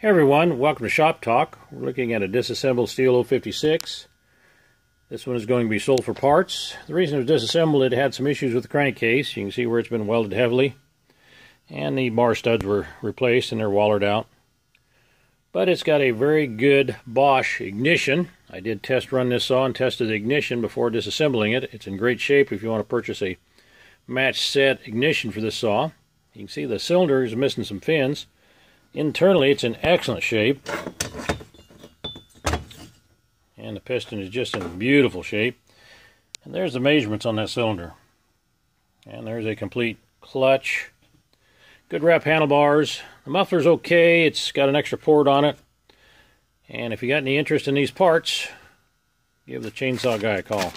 Hey everyone, welcome to Shop Talk. We're looking at a disassembled Stihl 056. This one is going to be sold for parts. The reason it was disassembled, it had some issues with the crankcase. You can see where it's been welded heavily. And the bar studs were replaced and they're wallered out. But it's got a very good Bosch ignition. I did test run this saw and tested the ignition before disassembling it. It's in great shape if you want to purchase a match set ignition for this saw. You can see the cylinder is missing some fins. Internally, it's in excellent shape. And the piston is just in beautiful shape. And there's the measurements on that cylinder. And there's a complete clutch. Good wrap handlebars. The muffler's okay. It's got an extra port on it. And if you got any interest in these parts, give the chainsaw guy a call.